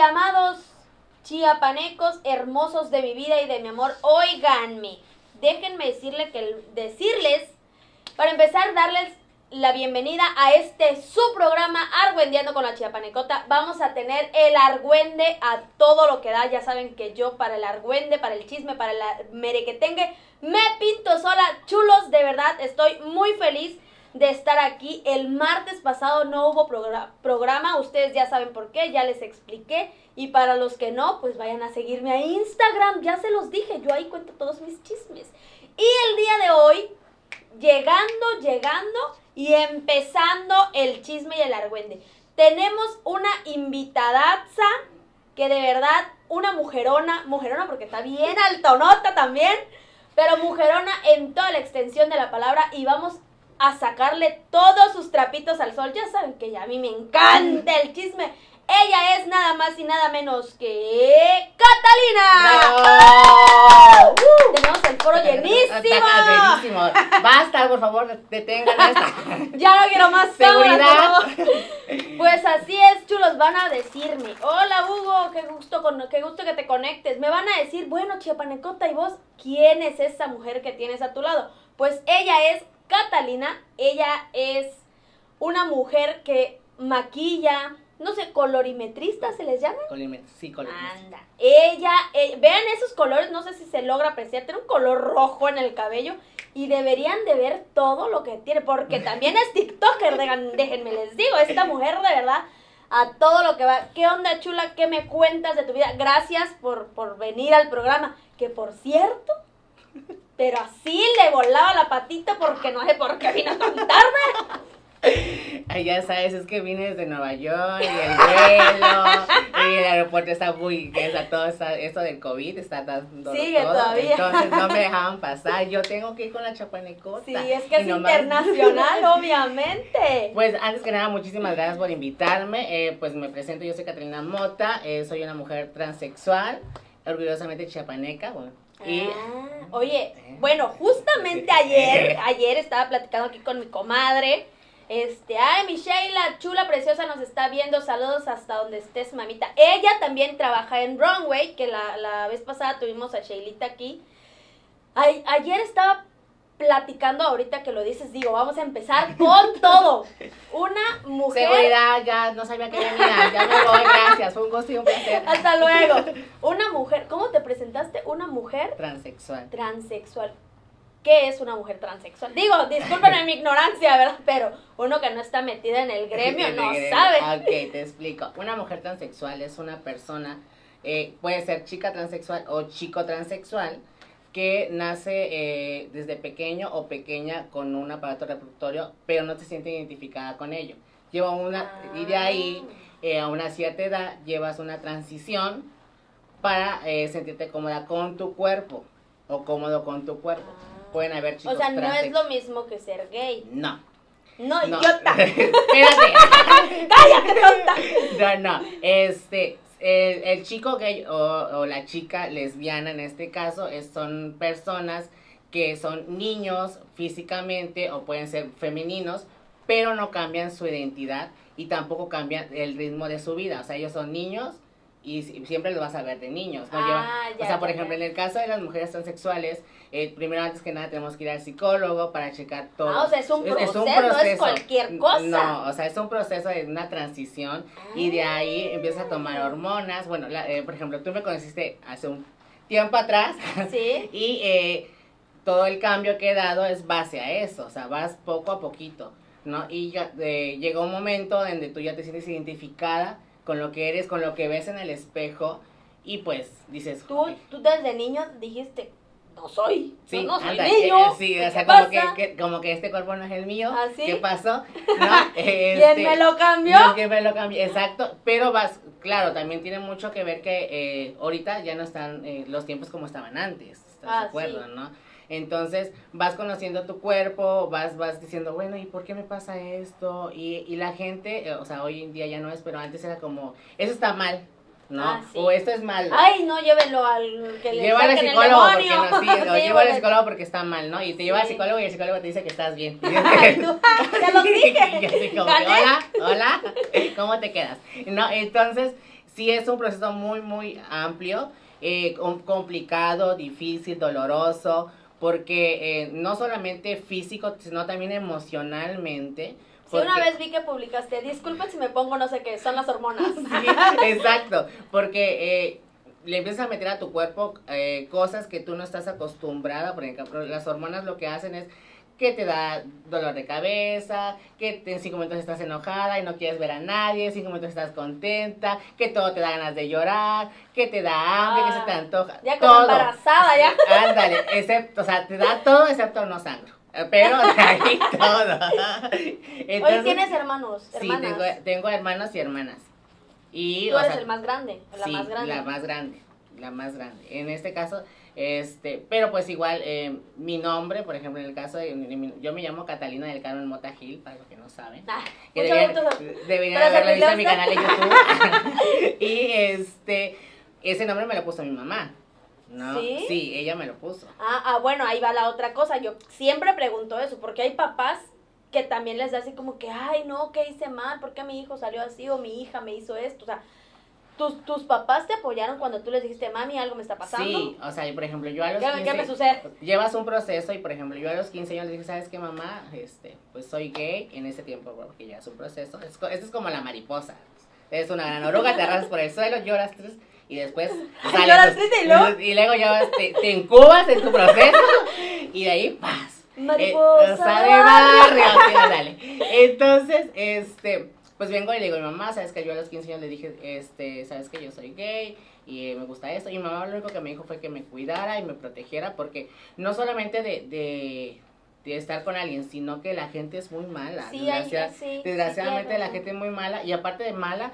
amados chiapanecos, hermosos de mi vida y de mi amor, óiganme. Déjenme que, decirles, para empezar, darles la bienvenida a este su programa Argüendeando con la Chiapanecota. Vamos a tener el argüende a todo lo que da. Ya saben que yo para el argüende, para el chisme, para el merequetengue, me pinto sola. Chulos, de verdad, estoy muy feliz de estar aquí. El martes pasado no hubo programa, ustedes ya saben por qué, ya les expliqué. Y para los que no, pues vayan a seguirme a Instagram, ya se los dije, yo ahí cuento todos mis chismes. Y el día de hoy, llegando, llegando y empezando el chisme y el argüende. Tenemos una invitadaza que de verdad, una mujerona, mujerona porque está bien altonota también, pero mujerona en toda la extensión de la palabra y vamos a sacarle todos sus trapitos al sol. Ya saben que ya a mí me encanta el chisme. Ella es nada más y nada menos que Catalina. Uh, tenemos el foro llenísimo. Basta, por favor, detengan ya no quiero más seguridad. Pues así es, chulos, van a decirme, hola Hugo, qué gusto, con, qué gusto que te conectes. Me van a decir, bueno, Chiapanecota, ¿y vos quién es esa mujer que tienes a tu lado? Pues ella es Catalina, ella es una mujer que maquilla, no sé, colorimetrista se les llama. sí, colorimetrista. Anda. Ella, eh, vean esos colores, no sé si se logra apreciar, tiene un color rojo en el cabello y deberían de ver todo lo que tiene, porque también es TikToker, déjenme les digo, esta mujer de verdad a todo lo que va. ¿Qué onda, chula? ¿Qué me cuentas de tu vida? Gracias por, por venir al programa, que por cierto, pero así le volaba la patita porque no sé por qué vino tan tarde. Ay, ya sabes, es que vine desde Nueva York y el vuelo y el aeropuerto está muy, está todo está, esto del COVID está dando Sigue todavía. Entonces no me dejaban pasar. Yo tengo que ir con la chapanecota. Sí, es que es internacional, obviamente. Pues antes que nada, muchísimas gracias por invitarme. Eh, pues me presento, yo soy Catalina Mota, eh, soy una mujer transexual, orgullosamente chapaneca, bueno, Ah, oye, eh. bueno, justamente ayer, ayer estaba platicando aquí con mi comadre. Este, ay, Michelle, la chula preciosa nos está viendo. Saludos hasta donde estés, mamita. Ella también trabaja en Runway, que la, la vez pasada tuvimos a Sheilita aquí. Ay, ayer estaba platicando ahorita que lo dices, digo, vamos a empezar con todo. Una mujer. Seguridad, ya no sabía que venía, ya me voy, gracias, fue un gusto y un placer. Hasta luego. Una mujer, ¿cómo te presentaste? Una mujer. Transexual. Transexual. ¿Qué es una mujer transexual? Digo, discúlpenme mi ignorancia, ¿verdad? Pero uno que no está metida en el gremio no sabe. Ok, te explico. Una mujer transexual es una persona, eh, puede ser chica transexual o chico transexual, que nace eh, desde pequeño o pequeña con un aparato reproductorio, pero no se siente identificada con ello. Lleva una, y de ahí ah. eh, a una cierta edad llevas una transición para eh, sentirte cómoda con tu cuerpo o cómodo con tu cuerpo. Ah. Pueden haber chicos O sea, no es lo mismo que ser gay. No. No, idiota. Espérate. Cállate, tonta. No, no. Este, el, chico gay o, la chica lesbiana en este caso es, son personas que son niños físicamente o pueden ser femeninos, pero no cambian su identidad y tampoco cambian el ritmo de su vida. O sea, ellos son niños y siempre los vas a ver de niños. Ah, o sea, por ejemplo, en el caso de las mujeres transexuales, eh, primero antes que nada tenemos que ir al psicólogo para checar todo. Ah, o sea, es un, proceso, no es cualquier cosa. No, o sea, es un proceso de una transición y de ahí ah. empiezas a tomar hormonas. Bueno, eh, por ejemplo, tú me conociste hace un tiempo atrás. Sí. y eh, todo el cambio que he dado es base a eso, o sea, vas poco a poquito, ¿no? Y ya, llega un momento donde tú ya te sientes identificada con lo que eres, con lo que ves en el espejo y pues dices... Tú, tú desde niño dijiste, no soy, sí, no soy niño. sí, o sea, como que, como que este cuerpo no es el mío. ¿Ah, ¿Qué pasó? ¿Quién me lo cambió? ¿Quién me lo cambió? Exacto, pero vas, claro, también tiene mucho que ver que eh, ahorita ya no están eh, los tiempos como estaban antes, ¿estás de ah, acuerdo, no? Entonces vas conociendo tu cuerpo, vas, vas diciendo, bueno, ¿y por qué me pasa esto? Y, y la gente, eh, o sea, hoy en día ya no es, pero antes era como, eso está mal, ¿no? Ah, sí. O esto es malo. Ay, no, llévenlo al que le Lleva al saquen el psicólogo porque no, sí, o Sí, lleva al psicólogo porque está mal, ¿no? Y te lleva al psicólogo y el psicólogo te dice que estás bien. Ay, tú, ya lo Y yo dije. así como hola, hola, ¿cómo te quedas? No, entonces, sí es un proceso muy, muy amplio, eh, com- complicado, difícil, doloroso, porque eh, no solamente físico, sino también emocionalmente. Sí, una porque- vez vi que publicaste, disculpen si me pongo no sé qué, son las hormonas. Sí, exacto, porque eh, le empiezas a meter a tu cuerpo eh, cosas que tú no estás acostumbrada, por ejemplo, las hormonas lo que hacen es que te da dolor de cabeza, que en cinco minutos estás enojada y no quieres ver a nadie, en cinco minutos estás contenta, que todo te da ganas de llorar, que te da hambre, que se te Ah, antoja. Ya como todo. embarazada, ya. Ándale, excepto, o sea, te da todo excepto no sangro. Pero de ahí todo. Entonces, ¿tienes hermanos? Sí, Hermanas. tengo, tengo hermanos y hermanas. Y, Tú o eres sea, el más grande, la sí, más grande. la más grande, la más grande. En este caso, este, pero pues igual, eh, mi nombre, por ejemplo, en el caso de, mi- yo me llamo Catalina del Carmen Mota Gil, para los que no saben. Ah, Que deberían, deberían haberlo visto en mi canal de YouTube. y este, ese nombre me lo puso mi mamá, ¿no? ¿Sí? ella me lo puso. Ah, ah, bueno, ahí va la otra cosa. Yo siempre pregunto eso, porque hay papás que también les da así como que, ay, no, ¿qué hice mal? ¿Por qué mi hijo salió así? O mi hija me hizo esto. O sea, ¿tus, tus papás te apoyaron cuando tú les dijiste, mami, algo me está pasando? Sí, o sea, por ejemplo, yo a los ¿Qué, 15 qué me sucede? llevas un proceso y por ejemplo yo a los 15 años le dije, ¿sabes qué mamá? Este, pues soy gay en ese tiempo porque ya es un proceso. Es, esto es como la mariposa. Es una gran oruga, te arrasas por el suelo, lloras tres y después sales. ¿Lloras triste y luego? y luego ya te, te incubas en tu proceso y de ahí paz. Mariposa Eh, o sea, de barrio. sí, ándale. Entonces, este, pues vengo y le digo a mi mamá, sabes que yo a los 15 años le dije, este, sabes que yo soy gay y eh, me gusta esto. Y mi mamá lo único que me dijo fue que me cuidara y me protegiera porque no solamente de, de, de estar con alguien, sino que la gente es muy mala. Sí, hay- Desgracia- sí, sí, desgraciadamente tienes la gente es muy mala y aparte de mala,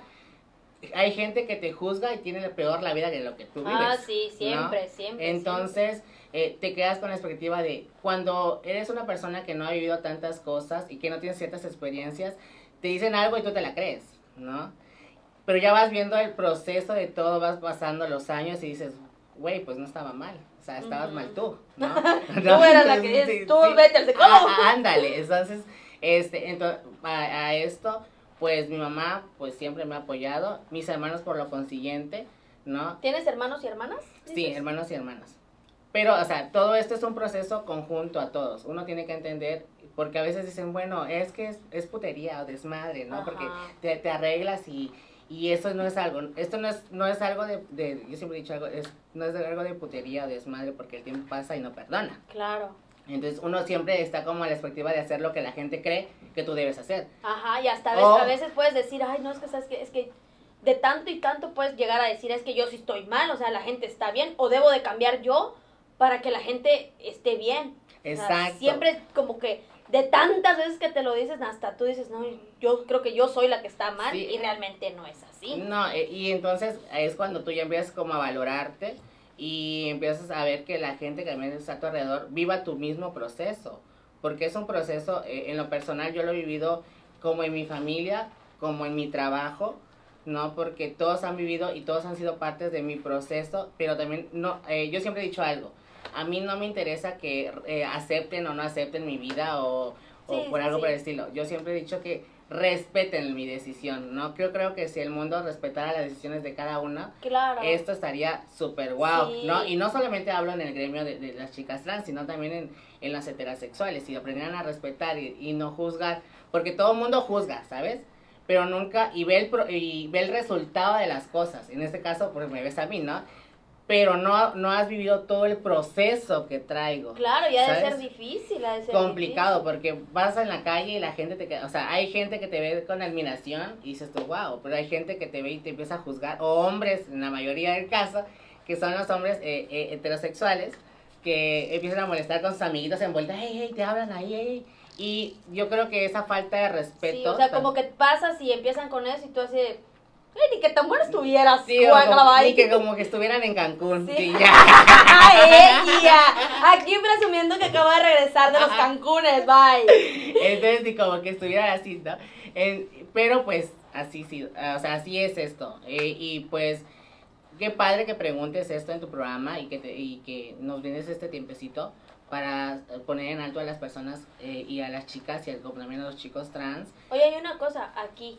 hay gente que te juzga y tiene peor la vida que lo que tú vives. Ah, sí, ¿no? siempre, siempre. Entonces, eh, te quedas con la expectativa de cuando eres una persona que no ha vivido tantas cosas y que no tiene ciertas experiencias, te dicen algo y tú te la crees, ¿no? Pero ya vas viendo el proceso de todo, vas pasando los años y dices, güey, pues no estaba mal. O sea, estabas Ujú. mal tú, ¿no? Tú eras la que Sí, es, tú sí. vete al psicólogo. Ah, ándale, entonces, este, entonces, a, a esto, pues mi mamá, pues siempre me ha apoyado, mis hermanos por lo consiguiente, ¿no? ¿Tienes hermanos y hermanas? Sí, dices? hermanos y hermanas. Pero, o sea, todo esto es un proceso conjunto a todos. Uno tiene que entender, porque a veces dicen, bueno, es que es, es putería o desmadre, ¿no? Ajá. Porque te, te arreglas y, y eso no es algo, esto no es, no es algo de, de- yo siempre he dicho algo, es, no es algo de putería o desmadre porque el tiempo pasa y no perdona. Claro. Entonces uno siempre está como a la expectativa de hacer lo que la gente cree que tú debes hacer. Ajá, y hasta a veces, O- a veces puedes decir, ay, no, es que sabes que es que de tanto y tanto puedes llegar a decir, es que yo sí estoy mal, o sea, la gente está bien, o debo de cambiar yo para que la gente esté bien. O sea, Exacto. siempre es como que de tantas veces que te lo dices, hasta tú dices, no, yo creo que yo soy la que está mal, Sí. y realmente no es así. No, eh, y entonces es cuando tú ya empiezas como a valorarte y empiezas a ver que la gente que también está a tu alrededor viva tu mismo proceso. Porque es un proceso, eh, en lo personal yo lo he vivido como en mi familia, como en mi trabajo, ¿no? Porque todos han vivido y todos han sido partes de mi proceso, pero también, no, eh, yo siempre he dicho algo, a mí no me interesa que eh, acepten o no acepten mi vida o, o Sí, por algo sí. por el estilo. Yo siempre he dicho que respeten mi decisión, ¿no? Yo creo que si el mundo respetara las decisiones de cada una, Claro. esto estaría súper guau, Sí. ¿no? Y no solamente hablo en el gremio de, de las chicas trans, sino también en, en las heterosexuales, si aprendieran a respetar y, y no juzgar, porque todo el mundo juzga, ¿sabes? Pero nunca, y ve, el pro- y ve el resultado de las cosas, en este caso, pues me ves a mí, ¿no? Pero no, no has vivido todo el proceso que traigo. Claro, y ha de ¿sabes? ser difícil, ha de ser complicado difícil. porque vas en la calle y la gente te o sea, hay gente que te ve con admiración y dices tú, wow, pero hay gente que te ve y te empieza a juzgar, o hombres, en la mayoría del caso, que son los hombres eh, eh, heterosexuales, que empiezan a molestar con sus amiguitos en vuelta, hey, hey, te hablan ahí, hey, y yo creo que esa falta de respeto. Sí, o sea, como que pasas y empiezan con eso y tú así de, "Ay, ni que tan bueno estuvieras, Sí, como, bye". y que como que estuvieran en Cancún. Sí. y ya. ella! Aquí presumiendo que acaba de regresar de los Cancunes, bye. Entonces, sí, como que estuvieran así, ¿no? Pero pues, así sí, o sea, así es esto. Eh, y pues, qué padre que preguntes esto en tu programa y que, te, y que nos vienes este tiempecito para poner en alto a las personas eh, y a las chicas y también a los chicos trans. Oye, hay una cosa aquí.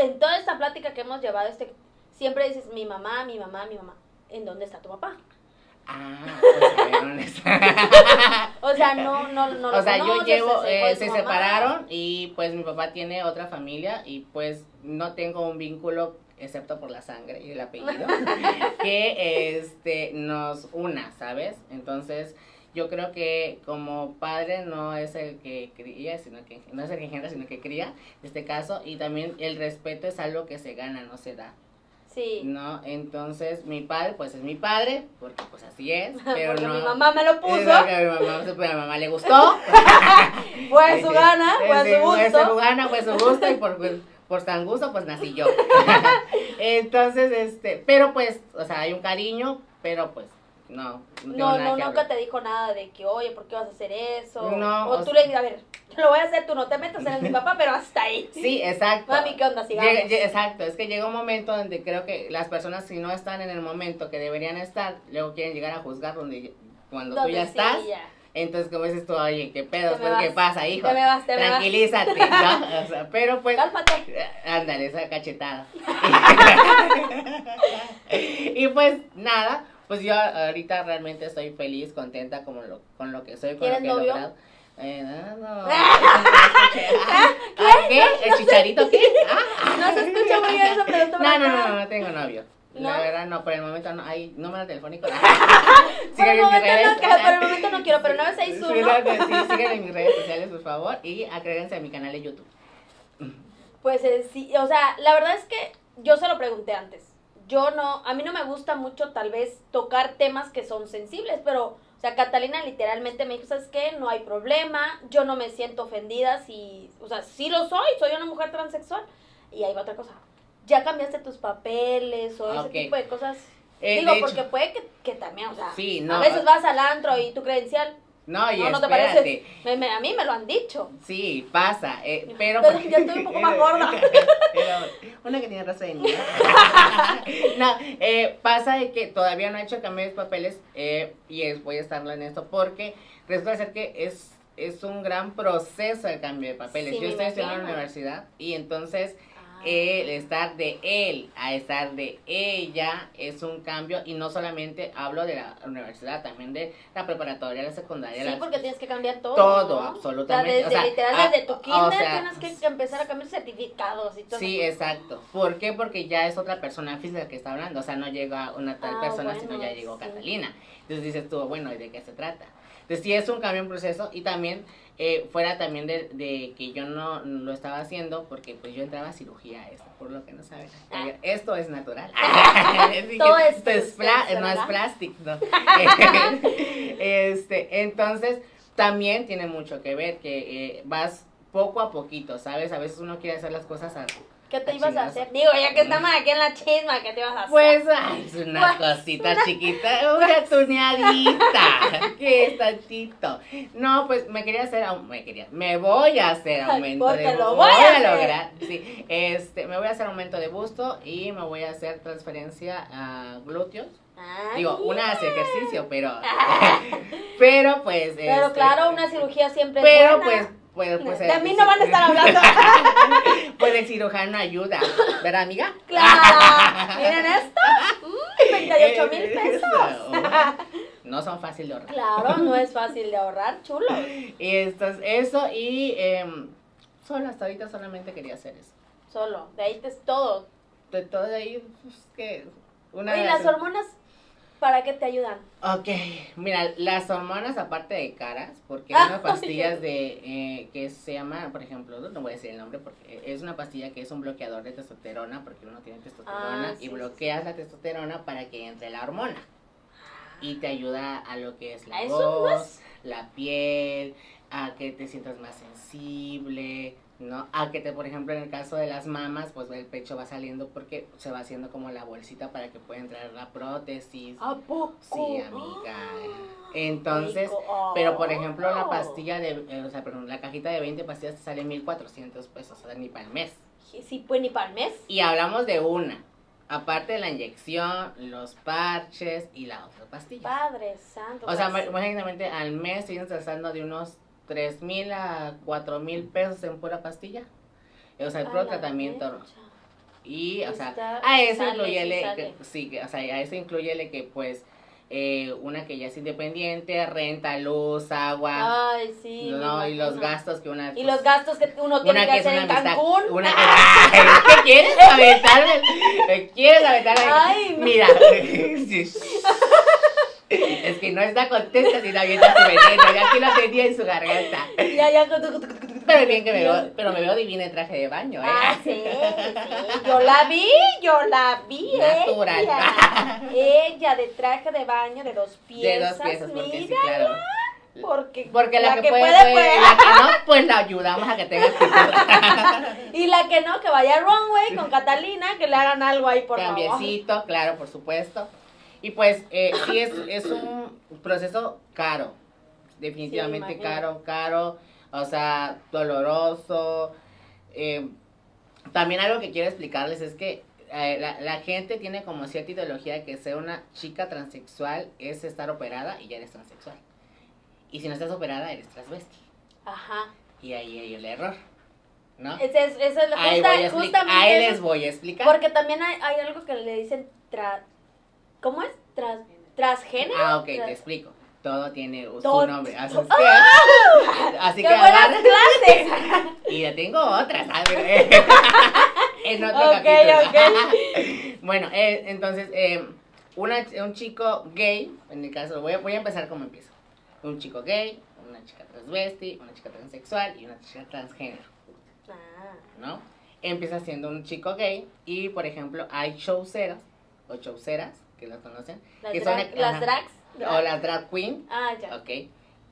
En toda esta plática que hemos llevado, este, siempre dices mi mamá, mi mamá, mi mamá. ¿En dónde está tu papá? Ah, pues o sea, no, no, no. O sea, yo llevo, se, eh, se separaron y pues mi papá tiene otra familia y pues no tengo un vínculo excepto por la sangre y el apellido, que este, nos una, ¿sabes? Entonces, yo creo que como padre no es el que cría, sino que no es el que engendra, sino que cría, en este caso, y también el respeto es algo que se gana, no se da. Sí. ¿No? Entonces, mi padre, pues es mi padre, porque pues así es, pero porque no. mi mamá me lo puso. mi mamá, pues, a mi mamá le gustó. fue su gana, fue su gusto. Fue su gana, fue su gusto y por pues, por San Gusto, pues nací yo. Entonces, este, pero pues, o sea, hay un cariño, pero pues, no. No, no, nunca te dijo nada de que, oye, ¿por qué vas a hacer eso? No. O, tú le dices, a ver, lo voy a hacer, tú no te metas en mi papá, pero hasta ahí. Sí, exacto. Mami, ¿qué onda? Sigamos. exacto, es que llega un momento donde creo que las personas, si no están en el momento que deberían estar, luego quieren llegar a juzgar donde cuando tú ya estás. Entonces, como dices tú, oye, ¿qué pedo? Pues, ¿Qué pasa, hijo? Te me vas, te Tranquilízate, me vas. ¿no? O sea, pero pues... Cálmate. Ándale, esa cachetada. y pues, nada, pues yo ahorita realmente estoy feliz, contenta con lo, con lo que soy, con lo que novio? he logrado. Eh, no, no. ¿Qué? ¿El chicharito qué? Ah. No se escucha muy bien eso, pero no, no, no, no, no tengo novio. La verdad, no, por el momento no. Hay número telefónico. por, el momento no, por el momento no quiero, pero 961. Sí, síganme en mis redes sociales, por favor. Y agréguense a mi canal de YouTube. Pues eh, sí, o sea, la verdad es que yo se lo pregunté antes. Yo no, a mí no me gusta mucho tal vez tocar temas que son sensibles, pero, o sea, Catalina literalmente me dijo, ¿sabes qué? No hay problema, yo no me siento ofendida si, o sea, sí lo soy, soy una mujer transexual. Y ahí va otra cosa, ya cambiaste tus papeles o ese tipo de cosas. Eh, Digo, porque puede que, que, también, o sea, a veces vas al antro y tu credencial no, y no, no te parece. a mí me lo han dicho. Sí, pasa, eh, pero... ya estoy un poco más gorda. una que tiene raza de niña. no, eh, pasa de que todavía no he hecho cambio de papeles eh, y es, voy a estarlo en esto porque resulta ser que es, es un gran proceso el cambio de papeles. Yo estoy estudiando en la universidad y entonces el estar de él a estar de ella es un cambio y no solamente hablo de la universidad, también de la preparatoria, la secundaria. Sí, porque tienes que cambiar todo. Todo, absolutamente. O sea, desde, literal, desde tu kinder tienes que empezar a cambiar certificados y todo. Sí, exacto. ¿Por qué? Porque ya es otra persona física que está hablando, o sea, no llega una tal ah, persona, sino ya llegó Catalina. Entonces dices tú, bueno, ¿y de qué se trata? Entonces sí es un cambio en proceso y también eh, fuera también de, de, que yo no lo estaba haciendo porque pues yo entraba a cirugía esto, por lo que no saben. Ah. Esto es natural. Todo esto es, no es plástico, ¿no? este, entonces también tiene mucho que ver que eh, vas poco a poquito, ¿sabes? A veces uno quiere hacer las cosas a ¿Qué te ibas a hacer? Digo, ya que estamos aquí en la chisma, ¿qué te ibas a hacer? Pues, ay, es una pues, cosita chiquita, una tuneadita, que es tantito. No, pues me quería hacer, me quería, me voy a hacer aumento Porque de lo voy a, lograr. Sí, este, me voy a hacer aumento de busto y me voy a hacer transferencia a glúteos. Digo, una hace ejercicio, pero, pero pues. Pero este, claro, una cirugía siempre pero, es pues Puede, pues, de mí no van a estar hablando. pues el cirujano ayuda, ¿verdad, amiga? Claro. Miren esto. 38 mm, mil pesos. no son fáciles de ahorrar. Claro, no es fácil de ahorrar, chulo. Y esto, eso y eh, solo hasta ahorita solamente quería hacer eso. Solo, de ahí te es todo. De todo de ahí, pues que... Una ¿Y las hormonas ¿Para qué te ayudan? Ok, mira, las hormonas aparte de caras, porque hay unas pastillas de, eh, que se llama, por ejemplo, no voy a decir el nombre porque es una pastilla que es un bloqueador de testosterona, porque uno tiene testosterona, ah, y bloqueas la testosterona para que entre la hormona. Y te ayuda a lo que es la voz, la piel, a que te sientas más sensible, ¿no? A que te, por ejemplo, en el caso de las mamas, pues el pecho va saliendo porque se va haciendo como la bolsita para que pueda entrar la prótesis. ¿A poco? Sí, amiga. Entonces, pero por ejemplo, la pastilla de, eh, o sea, perdón, la cajita de 20 pastillas te sale 1400 pesos, o sea, ni para el mes. Sí, pues ni para el mes. Y hablamos de una. Aparte de la inyección, los parches y la otra pastilla. Padre santo. O sea, pues, imagínate, al mes siguen gastando de unos 3 mil a 4 mil pesos en pura pastilla. O sea, el puro tratamiento. Y, o sea, Está- a eso sale, incluyele, sí que- sí, o sea, a eso incluyele que, pues, eh, una que ya es independiente, renta, luz, agua, Ay, sí. no, y los gastos que una... Y pues, los gastos que uno tiene una que hacer una en. Cancún. Una que, ¡Ay! ¿Qué quieres aventarme? ¿Me ¿Quieres aventarme? Ay, no. Mira. Es que no está contenta si no avienta su veneno. Ya aquí lo tenía en su garganta. Ya, ya. Pero bien que me veo, pero me veo divina en traje de baño, ¿eh? Ah, sí, sí. Yo la vi, yo la vi. Natural. Ella, ella de traje de baño de dos De piezas. dos piezas, porque sí, claro. Porque, Porque la, que, puede, puede, la que no, pues la ayudamos a que tenga actitud. Y la que no, que vaya a runway con Catalina, que le hagan algo ahí, por favor. Cambiecito, claro, por supuesto. Y pues eh, sí es, es un proceso caro, definitivamente Sí, caro, caro, o sea, doloroso. eh, también algo que quiero explicarles es que eh, la, la gente tiene como cierta ideología de que ser una chica transexual es estar operada y ya eres transexual. Y si no estás operada, eres transvesti. Ajá. Y ahí hay el error, ¿no? Es, ese es lo Ahí, justa- voy a justamente ahí les voy a explicar. Porque también hay, hay algo que le dicen tra... ¿Cómo es? Tras, transgénero. Ah, ok, Tras- te explico. Todo tiene su nombre. Así que, así ¡Qué que buenas clases! Y ya tengo otras, ¿sabes? en otro Ok, capítulo. bueno, eh, entonces, eh, una, un chico gay, en el caso, voy a, voy a empezar como empiezo. Un chico gay, una chica transvesti, una chica transexual y una chica transgénero, Ah, ¿no? Empieza siendo un chico gay y, por ejemplo, hay showceras o showceras, que lo conocen, las, que son- drag- las drags. o las drag queen, Ah, ya. Ok.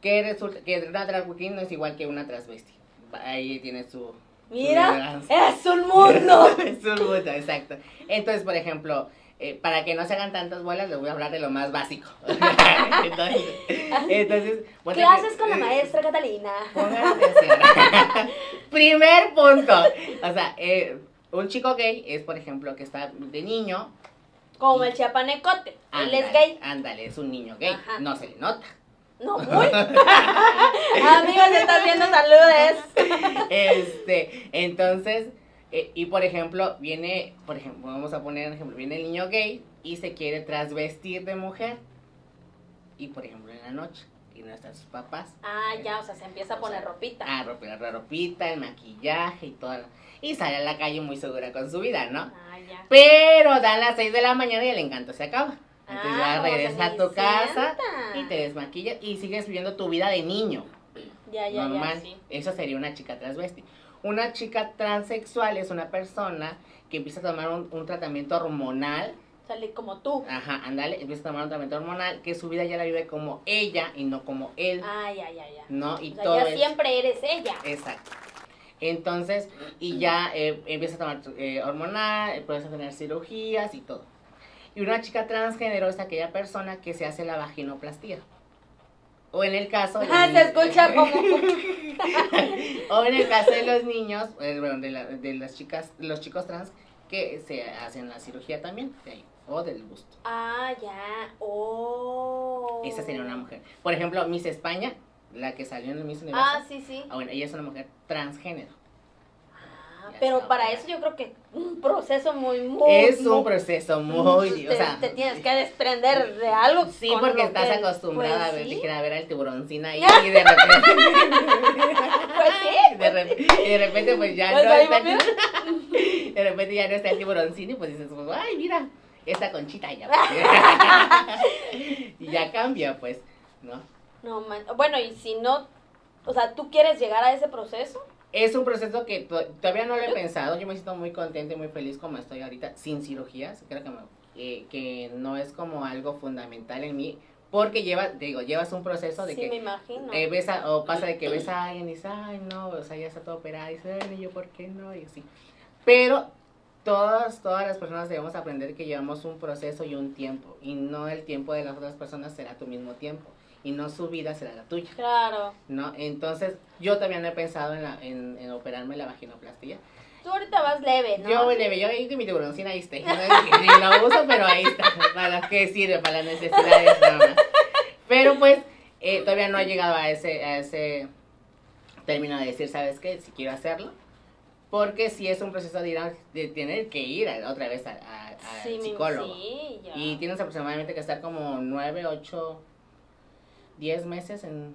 Que resulta que una drag queen no es igual que una transvesti. Ahí tiene su. Mira, su es un mundo. es un mundo, exacto. Entonces, por ejemplo, eh, para que no se hagan tantas bolas, les voy a hablar de lo más básico. entonces, entonces Clases que- con la eh, maestra Catalina. Pongan atención. Primer punto. O sea, eh, un chico gay es, por ejemplo, que está de niño. Como el chiapanecote. Él ándale, es gay. Ándale, es un niño gay. Ajá. No se le nota. No, muy. Amigos, estás viendo saludes. Este, entonces, eh, y por ejemplo, viene, por ejemplo, vamos a poner un ejemplo, viene el niño gay y se quiere trasvestir de mujer. Y por ejemplo, en la noche, y no están sus papás. Ah, ya, o sea, se empieza a poner ropita. Ah, ropa, la ropita, el maquillaje y todo. Y sale a la calle muy segura con su vida, ¿no? Ah, ya. Pero dan las 6 de la mañana y el encanto se acaba. Entonces Ah, ya regresas a tu casa y te desmaquillas y sigues viviendo tu vida de niño Ya, ya, normal. ya, sí. Eso sería una chica transvesti. Una chica transexual es una persona que empieza a tomar un, un tratamiento hormonal. Sale como tú. Ajá, ándale, empieza a tomar un tratamiento hormonal que su vida ya la vive como ella y no como él, Ah, ya, ya, ya. ¿no? Y O sea, todo ya es- siempre eres ella. Exacto. Entonces, y ya eh, empieza a tomar eh, hormonal, empieza a tener cirugías y todo. Y una chica transgénero es aquella persona que se hace la vaginoplastía. O en el caso de, Ah, se escucha como. o en el caso de los niños, eh, bueno, de, la- de las chicas, los chicos trans que se hacen la cirugía también, de ahí, o del busto. Ah, ya. Oh. Esa sería una mujer. Por ejemplo, Miss España, la que salió en el Miss Universo. Ah, sí, sí. ah, bueno, ella es una mujer transgénero. Ah, pero para eso yo creo que un proceso muy, muy. es muy- un proceso muy, te, o sea, te tienes que desprender de algo. sí, porque estás que- acostumbrada pues, a ver, sí. dijera, a ver al tiburoncina ahí y de repente, Pues sí. de y de repente pues ya Pues no está, de repente ya no está el tiburoncino y pues dices, pues, ay, mira, esta conchita ya, y ya cambia, pues, ¿no? No, man. Bueno, y si no. O sea, ¿tú quieres llegar a ese proceso? Es un proceso que to- todavía no lo he pensado. Yo me siento muy contenta y muy feliz como estoy ahorita, sin cirugías. Creo que, me- eh, que no es como algo fundamental en mí, porque lleva, digo, llevas un proceso de sí, que me imagino. eh, ves a- o pasa de que ves a alguien y dices, ay, no, o sea, ya está todo operado. Y dices, ay, ¿y yo por qué no? Y así. Pero todas, todas las personas debemos aprender que llevamos un proceso y un tiempo. Y no el tiempo de las otras personas será tu mismo tiempo. Y no su vida será la tuya. Claro. ¿no? Entonces, yo también he pensado en, la, en, en operarme la vaginoplastia. Tú ahorita vas leve, ¿no? Yo voy leve, yo ahí mi tiburoncina ahí está. Ni lo uso, pero ahí está. ¿Para qué sirve? Para las necesidades nada más. Pero pues, eh, todavía no ha llegado a ese, a ese término de decir, ¿sabes qué? Si quiero hacerlo. Porque si es un proceso de, ir a- de tener que ir a- otra vez a- a- al Sí, psicólogo. sí. Y tienes aproximadamente que estar como 9, 8, 10 meses en...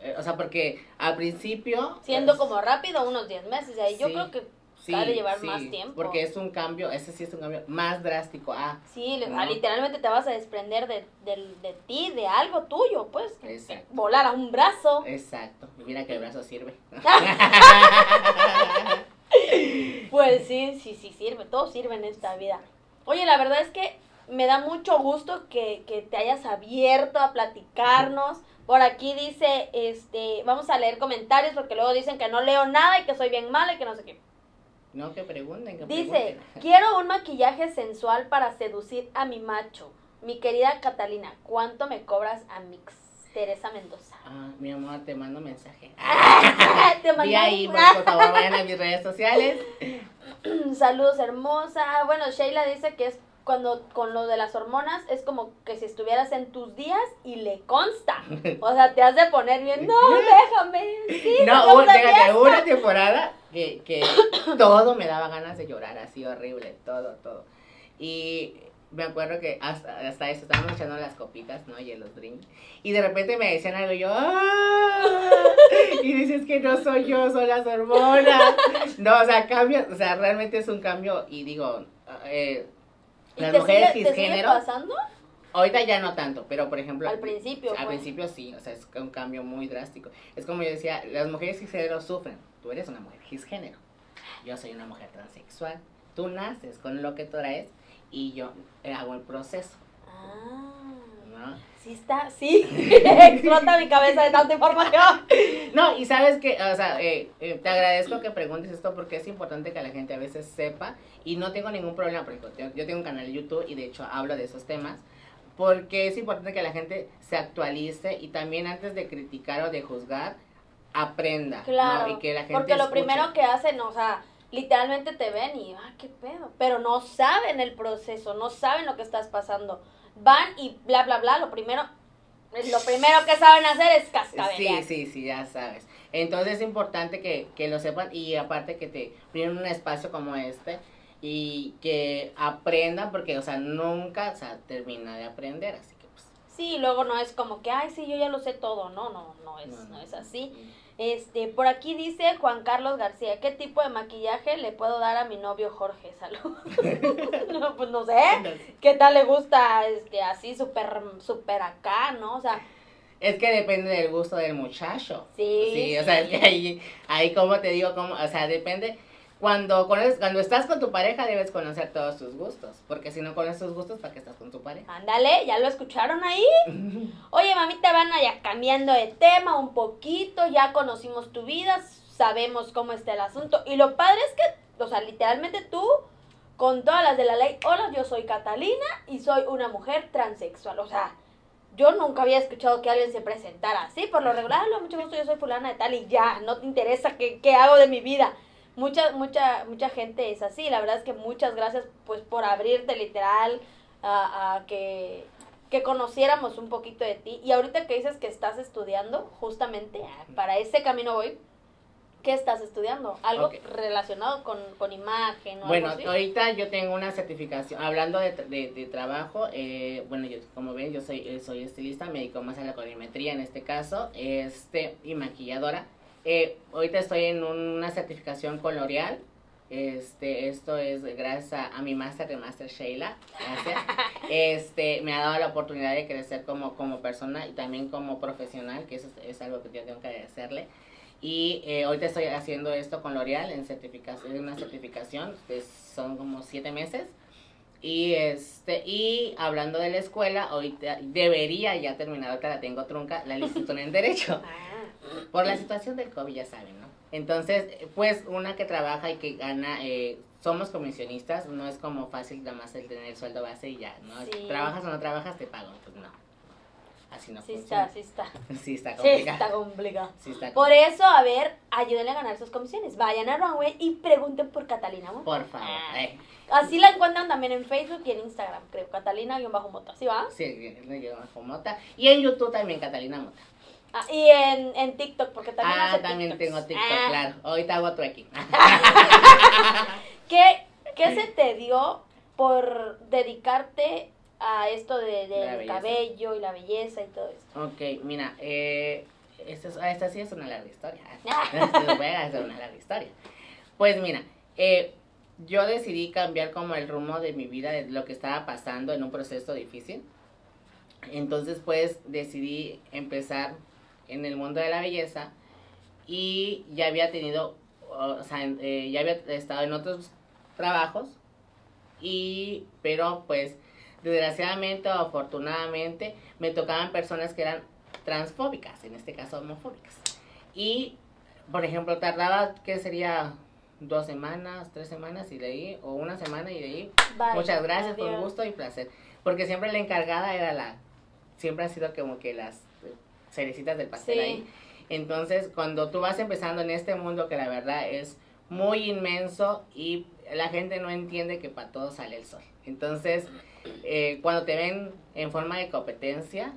eh, o sea, porque al principio... Siendo como rápido, unos 10 meses. Y ahí yo creo que sí, ha de llevar sí, más tiempo. Porque es un cambio, ese sí es un cambio más drástico. Ah, Sí, ah, literalmente te vas a desprender de, del- de ti, de algo tuyo, pues. Exacto. Volar a un brazo. exacto. Y mira que el brazo sirve. Pues sí, sí, sí sirve, todo sirve en esta vida. Oye, la verdad es que me da mucho gusto que, que te hayas abierto a platicarnos. Por aquí dice, este, vamos a leer comentarios porque luego dicen que no leo nada y que soy bien mala y que no sé qué. no, que pregunten, que Dice, pregunten. quiero un maquillaje sensual para seducir a mi macho. Mi querida Catalina, ¿cuánto me cobras a Mix? Teresa Mendoza. Ah, mi amor, te mando mensaje. Te Y mandé ahí, pues, por favor, vayan a mis redes sociales. Saludos hermosa. Bueno, Sheila dice que es cuando con lo de las hormonas es como que si estuvieras en tus días y le consta. O sea, te has de poner bien, no, déjame. Sí, No, fiesta". hubo una temporada que, que todo me daba ganas de llorar, así horrible, todo, todo. Y me acuerdo que hasta, hasta eso, estábamos echando las copitas, ¿no? Y en los drinks. Y de repente me decían algo y yo, ¡ah! Y dices que no soy yo, son las hormonas. No, o sea, cambia, o sea, realmente es un cambio y digo, eh, ¿Y las te mujeres sigue, te sigue cisgénero, pasando? ahorita ya no tanto, pero por ejemplo, Al principio, al pues. principio sí, o sea, es un cambio muy drástico. Es como yo decía, las mujeres cisgénero sufren. Tú eres una mujer cisgénero. Yo soy una mujer transexual. Tú naces con lo que tú traes y yo hago el proceso, Ah, ¿no? sí está, sí. Explota mi cabeza de tanta información. No, y sabes que, o sea, eh, eh, te agradezco que preguntes esto porque es importante que la gente a veces sepa y no tengo ningún problema, porque yo, yo tengo un canal de YouTube y de hecho hablo de esos temas, porque es importante que la gente se actualice y también antes de criticar o de juzgar, aprenda, Claro. ¿no? Y que la gente Porque lo escuche. primero que hacen, o sea, literalmente te ven y, ah, qué pedo. Pero no saben el proceso, no saben lo que estás pasando. Van y bla, bla, bla. Lo primero, lo primero que saben hacer es Sí, cascabelear. sí, sí, ya sabes. Entonces es importante que, que lo sepan y aparte que te brinden un espacio como este y que aprendan porque, o sea, nunca o sea, termina de aprender, así que pues... Sí, luego no es como que, ay, sí, yo ya lo sé todo. No, no, no es, no, no no. es así. Este, por aquí dice Juan Carlos García, ¿qué tipo de maquillaje le puedo dar a mi novio Jorge? Salud. no, pues no sé. ¿Qué tal le gusta este así súper súper acá, no? O sea, Es que depende del gusto del muchacho. Sí, Sí, o sea, es que ahí, ahí como te digo, como, o sea, depende. Cuando, conoces- cuando estás con tu pareja debes conocer todos tus gustos, porque si no conoces tus gustos, ¿para qué estás con tu pareja? ándale, ¿ya lo escucharon ahí? Oye, mamita, van ya cambiando de tema un poquito, ya conocimos tu vida, sabemos cómo está el asunto. Y lo padre es que, o sea, literalmente tú, con todas las de la ley, hola, yo soy Catalina y soy una mujer transexual. O sea, yo nunca había escuchado que alguien se presentara así. Por lo regular, hola, mucho gusto, yo soy fulana de tal y ya, no te interesa qué, qué hago de mi vida. Mucha, mucha, mucha gente es así. La verdad es que muchas gracias, pues, por abrirte literal a, a que, que conociéramos un poquito de ti. Y ahorita que dices que estás estudiando, justamente ah, para ese camino voy. ¿Qué estás estudiando? ¿Algo relacionado con, con imagen o Bueno, algo así? ahorita yo tengo una certificación, hablando de, de trabajo, eh, bueno, yo, como ven, yo soy, eh, soy estilista, me dedico más a la colorimetría en este caso, este, y maquilladora. Eh, ahorita estoy en una certificación con L'Oreal, este, esto es gracias a, a mi máster de Master Sheila, gracias. Este, me ha dado la oportunidad de crecer como, como persona y también como profesional, que eso es, es algo que yo tengo que agradecerle. Y eh, ahorita estoy haciendo esto con L'Oreal en certificación, en una certificación, que son como siete meses. Y este, y hablando de la escuela, ahorita debería ya terminar, ahorita la tengo trunca, la licenciatura en Derecho. Por la situación del COVID, ya saben, ¿no? Entonces, pues una que trabaja y que gana, eh, somos comisionistas, no es como fácil nada más el tener el sueldo base y ya, ¿no? Sí. Trabajas o no trabajas, te pago, pues no. así no Sí funciona. está, sí está. Sí está Sí complicado. está complicado. Sí está Por eso, a ver, ayúdenle a ganar sus comisiones. Vayan a Runway y pregunten por Catalina Mota. Por favor. Ah. eh. Así la encuentran también en Facebook y en Instagram, creo. Catalina-Mota, ¿sí va? Sí, le llegó bajo Mota. Y en YouTube también, Catalina Mota. Ah, y en, en TikTok, porque también ah, hace también TikToks. tengo TikTok, Ah, claro. Ahorita hago trekking. ¿Qué, ¿Qué se te dio por dedicarte a esto de, De del belleza. cabello y la belleza y todo esto? ok, mira, eh, esta, es- esta sí es una larga historia. Ah. Les voy a hacer una larga historia. Pues mira, eh, yo decidí cambiar como el rumbo de mi vida, de lo que estaba pasando en un proceso difícil. Entonces, pues decidí empezar en el mundo de la belleza y ya había tenido, o sea, eh, ya había estado en otros trabajos y, pero pues desgraciadamente o afortunadamente me tocaban personas que eran transfóbicas, en este caso homofóbicas. Y, por ejemplo, tardaba, ¿qué sería? Dos semanas, tres semanas y de ahí, o una semana y de ahí, Bye. Muchas gracias, con Adiós. gusto y placer. Porque siempre la encargada era la, siempre ha sido como que las cerecitas del pastel Sí. ahí. Entonces, cuando tú vas empezando en este mundo que la verdad es muy inmenso y la gente no entiende que para todos sale el sol. Entonces, eh, cuando te ven en forma de competencia,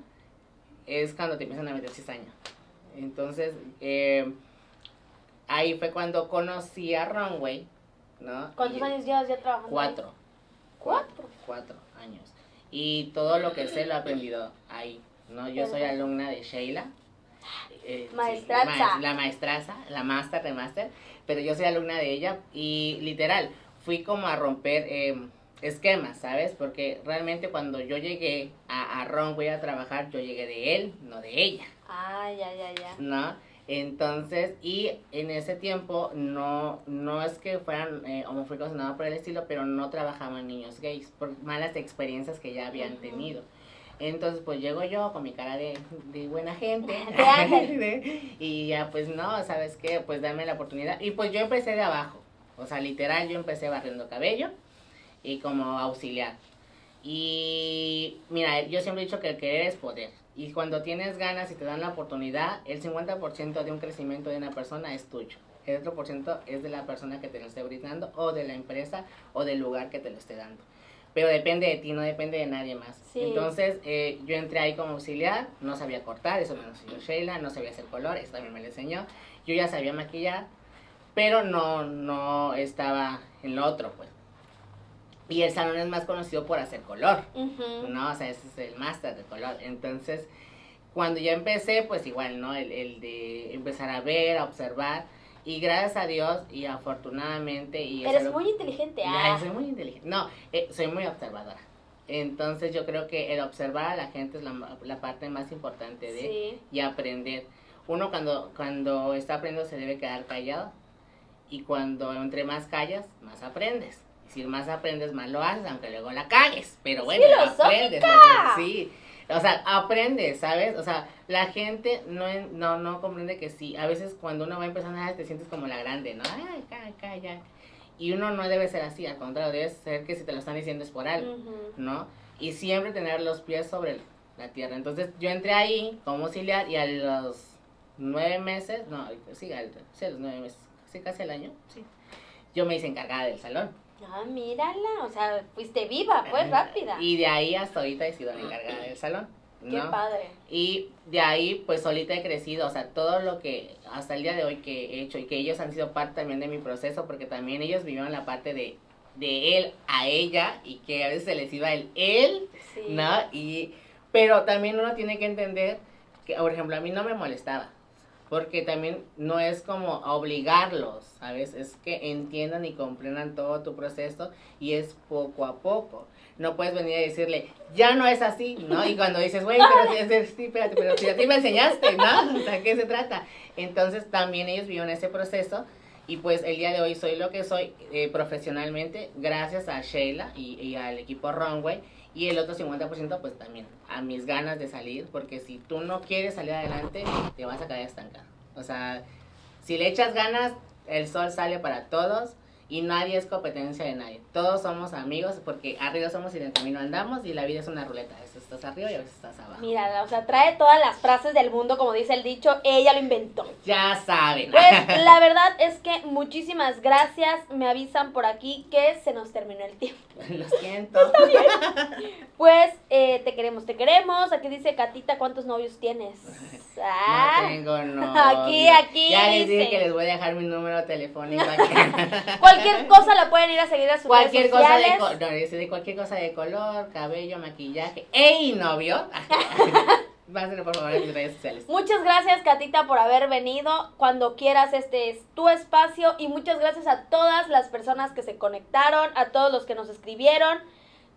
es cuando te empiezan a meter cizaña. Entonces, eh, ahí fue cuando conocí a Runway, ¿no? ¿Cuántos Y- años llevas ya trabajando? Cuatro. ¿Cuatro? Cuatro años. Y todo lo que sé lo he aprendido ahí, ¿no? Yo soy alumna de Sheila. eh, sí, Maestraza. ma- la maestraza, la master de master, pero yo soy alumna de ella y literal, fui como a romper eh, esquemas, ¿sabes? Porque realmente cuando yo llegué a, a Ron, voy a trabajar, yo llegué de él, no de ella. Ah, ya, ya, ya. ¿no? Entonces, y en ese tiempo no, no es que fueran eh, homofóbicos, nada por el estilo, pero no trabajaban niños gays por malas experiencias que ya habían tenido. Entonces, pues llego yo con mi cara de, de buena gente. Y ya, pues no, ¿sabes qué? Pues dame la oportunidad. Y pues yo empecé de abajo. O sea, literal, yo empecé barriendo cabello y como auxiliar. Y mira, yo siempre he dicho que el querer es poder. Y cuando tienes ganas y te dan la oportunidad, el 50% de un crecimiento de una persona es tuyo. El otro por ciento es de la persona que te lo esté brindando o de la empresa o del lugar que te lo esté dando. Pero depende de ti, no depende de nadie más. Sí. Entonces, eh, yo entré ahí como auxiliar, no sabía cortar, eso me lo enseñó Sheila, no sabía hacer color, eso también me lo enseñó. Yo ya sabía maquillar, pero no, no estaba en lo otro, pues. Y el salón es más conocido por hacer color. Ujú. No, o sea, ese es el máster de color. Entonces, cuando ya empecé, pues igual, ¿no? El, el de empezar a ver, a observar. Y gracias a Dios y afortunadamente... Y es algo- muy inteligente. Ya, Ah. soy muy inteligente. No, eh, soy muy observadora. Entonces yo creo que el observar a la gente es la, la parte más importante de Sí. y aprender. Uno cuando, cuando está aprendiendo se debe quedar callado y cuando entre más callas, más aprendes. Y si más aprendes, más lo haces, aunque luego la cagues. Pero bueno, aprendes. que- Sí. O sea, aprendes, ¿sabes? O sea, la gente no, no, no comprende que sí. A veces cuando uno va empezando, ah, te sientes como la grande, ¿no? Ay. Y uno no debe ser así, al contrario, debe ser que si te lo están diciendo es por algo. ¿no? Y siempre tener los pies sobre la tierra. Entonces yo entré ahí como auxiliar y a los nueve meses, no, sí, a los nueve meses, sí, casi al año, sí. Yo me hice encargada del salón. Ah, mírala. O sea, fuiste viva, pues, rápida. Y de ahí hasta ahorita he sido la encargada del salón. Qué padre. Y de ahí, pues solita he crecido, o sea, todo lo que hasta el día de hoy que he hecho y que ellos han sido parte también de mi proceso, porque también ellos vivieron la parte de, de él a ella y que a veces se les iba el él Sí. ¿no? Y, pero también uno tiene que entender que, por ejemplo, a mí no me molestaba, porque también no es como obligarlos, ¿sabes? Es que entiendan y comprendan todo tu proceso y es poco a poco. No puedes venir a decirle, ya no es así, ¿no? Y cuando dices, güey, pero sí, es- sí, espérate, pero si a ti me enseñaste, ¿no? O sea, ¿qué se trata? Entonces también ellos vivieron ese proceso y pues el día de hoy soy lo que soy eh, profesionalmente gracias a Sheila y, y al equipo Runway y el otro 50% pues también a mis ganas de salir porque si tú no quieres salir adelante te vas a quedar estancado. O sea, si le echas ganas el sol sale para todos y nadie es competencia de nadie. Todos somos amigos porque arriba somos y en el camino andamos y la vida es una ruleta. A veces estás arriba y a veces estás abajo. Mira, o sea, trae todas las frases del mundo, como dice el dicho, ella lo inventó. Ya saben. Pues la verdad es que muchísimas gracias. Me avisan por aquí que se nos terminó el tiempo. Lo siento. Pues eh, te queremos, te queremos. Aquí dice Catita, ¿cuántos novios tienes? Ah, No tengo no. Aquí, aquí Ya les dije dice. que les voy a dejar mi número telefónico aquí. Cualquier cosa la pueden ir a seguir a sus cualquier redes cosa de, sociales. no, de cualquier cosa de color, cabello, maquillaje ¡Ey, novio! Pásenlo por favor en mis redes sociales. Muchas gracias, Catita, por haber venido. Cuando quieras, este es tu espacio. Y muchas gracias a todas las personas que se conectaron, a todos los que nos escribieron.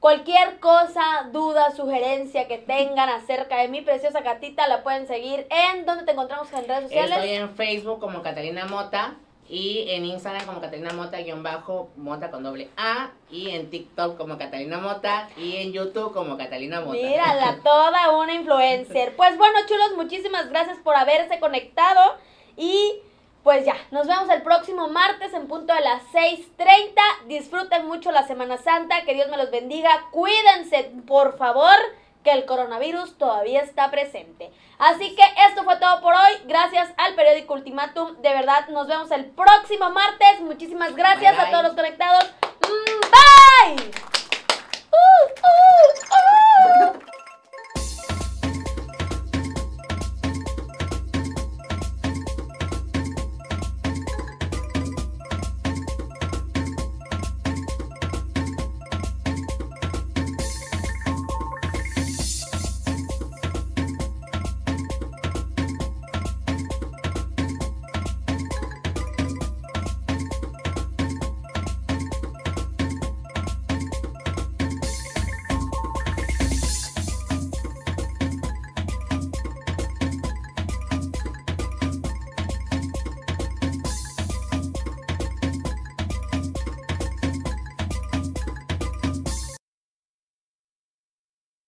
Cualquier cosa, duda, sugerencia que tengan acerca de mi preciosa Catita, la pueden seguir en donde te encontramos en redes sociales. Estoy en Facebook como Catalina Mota y en Instagram como Catalina Mota guion bajo Mota con doble A y en TikTok como Catalina Mota y en YouTube como Catalina Mota. Mírala, toda una influencer. Pues bueno, chulos, muchísimas gracias por haberse conectado. Y pues ya, nos vemos el próximo martes en punto de las 6.30. Disfruten mucho la Semana Santa, que Dios me los bendiga. Cuídense, por favor, que el coronavirus todavía está presente. Así que esto fue todo por hoy. Gracias al periódico Ultimatum. De verdad, nos vemos el próximo martes. Muchísimas gracias Bye, bye. a todos los conectados. Mm, Bye. Uh, uh, uh.